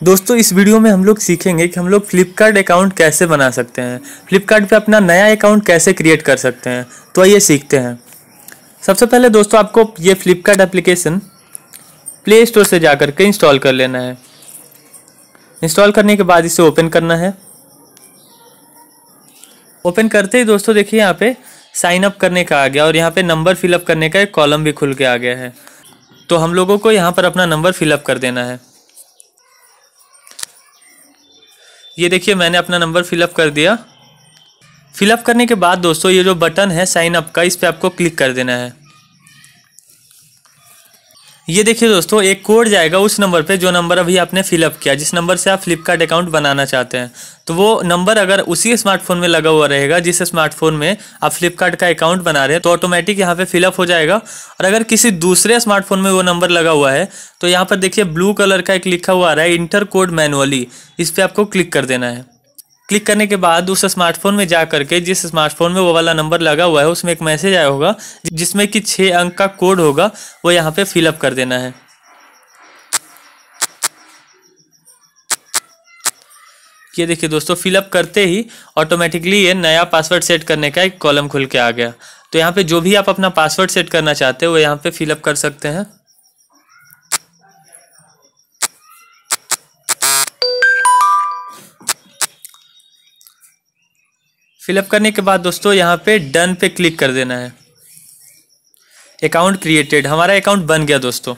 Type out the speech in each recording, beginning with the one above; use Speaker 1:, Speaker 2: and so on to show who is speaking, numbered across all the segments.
Speaker 1: दोस्तों, इस वीडियो में हम लोग सीखेंगे कि हम लोग फ्लिपकार्ट अकाउंट कैसे बना सकते हैं। फ्लिपकार्ट पे अपना नया अकाउंट कैसे क्रिएट कर सकते हैं? तो आइए सीखते हैं। सबसे पहले दोस्तों, आपको ये फ्लिपकार्ट एप्लीकेशन प्ले स्टोर से जा करके इंस्टॉल कर लेना है। इंस्टॉल करने के बाद इसे ओपन करना है। ओपन करते ही दोस्तों, देखिए यहाँ पे साइन अप करने का आ गया और यहाँ पे नंबर फिलअप करने का एक कॉलम भी खुल के आ गया है। तो हम लोगों को यहाँ पर अपना नंबर फिलअप कर देना है। ये देखिए, मैंने अपना नंबर फिलअप कर दिया। फिलअप करने के बाद दोस्तों, ये जो बटन है साइन अप का, इस पर आपको क्लिक कर देना है। ये देखिए दोस्तों, एक कोड जाएगा उस नंबर पे जो नंबर अभी आपने फिलअप किया, जिस नंबर से आप फ्लिपकार्ट अकाउंट बनाना चाहते हैं। तो वो नंबर अगर उसी स्मार्टफ़ोन में लगा हुआ रहेगा, जिस स्मार्टफ़ोन में आप फ्लिपकार्ट का अकाउंट बना रहे हैं तो ऑटोमेटिक यहाँ पे फिलअप हो जाएगा। और अगर किसी दूसरे स्मार्टफ़ोन में वो नंबर लगा हुआ है तो यहाँ पर देखिए ब्लू कलर का एक लिखा हुआ आ रहा है इंटर कोड मैनुअली इस पर आपको क्लिक कर देना है। क्लिक करने के बाद उस स्मार्टफ़ोन में जा करके जिस स्मार्टफ़ोन में वो वाला नंबर लगा हुआ है, उसमें एक मैसेज आया होगा, जिसमें कि छः अंक का कोड होगा, वो यहाँ पे फिलअप कर देना है। ये देखिए दोस्तों फिलअप करते ही ऑटोमेटिकली ये नया पासवर्ड सेट करने का एक कॉलम खुल के आ गया। तो यहाँ पे जो भी आप अपना पासवर्ड सेट करना चाहते हो, वो यहाँ पे फिलअप कर सकते हैं। फिलअप करने के बाद दोस्तों यहाँ पे डन पे क्लिक कर देना है। अकाउंट क्रिएटेड हमारा अकाउंट बन गया दोस्तों।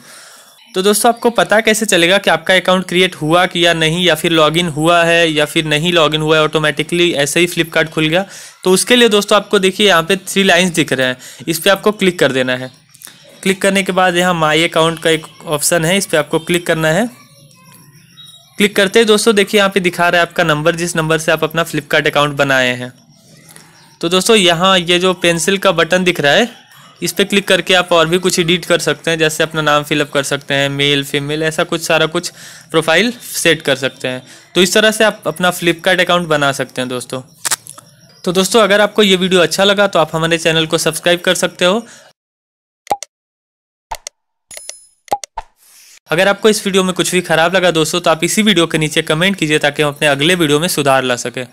Speaker 1: तो दोस्तों आपको पता कैसे चलेगा कि आपका अकाउंट क्रिएट हुआ कि या नहीं, या फिर लॉगिन हुआ है, या फिर नहीं लॉगिन हुआ है ऑटोमेटिकली ऐसे ही फ्लिपकार्ट खुल गया। तो उसके लिए दोस्तों आपको देखिए यहाँ पे थ्री लाइंस दिख रहे हैं। इस पर आपको क्लिक कर देना है। क्लिक करने के बाद यहाँ माई अकाउंट का एक ऑप्शन है, इस पर आपको क्लिक करना है। क्लिक करते ही दोस्तों देखिए यहाँ पे दिखा रहा है आपका नंबर जिस नंबर से आप अपना फ्लिपकार्ट अकाउंट बनाए हैं। तो दोस्तों, यहाँ ये जो पेंसिल का बटन दिख रहा है, इस पर क्लिक करके आप और भी कुछ एडिट कर सकते हैं, जैसे अपना नाम फिलअप कर सकते हैं मेल फीमेल ऐसा कुछ, सारा कुछ प्रोफ़ाइल सेट कर सकते हैं। तो इस तरह से आप अपना फ्लिपकार्ट अकाउंट बना सकते हैं दोस्तों। तो दोस्तों, अगर आपको ये वीडियो अच्छा लगा तो आप हमारे चैनल को सब्सक्राइब कर सकते हो। अगर आपको इस वीडियो में कुछ भी खराब लगा दोस्तों तो आप इसी वीडियो के नीचे कमेंट कीजिए, ताकि हम अपने अगले वीडियो में सुधार ला सकें।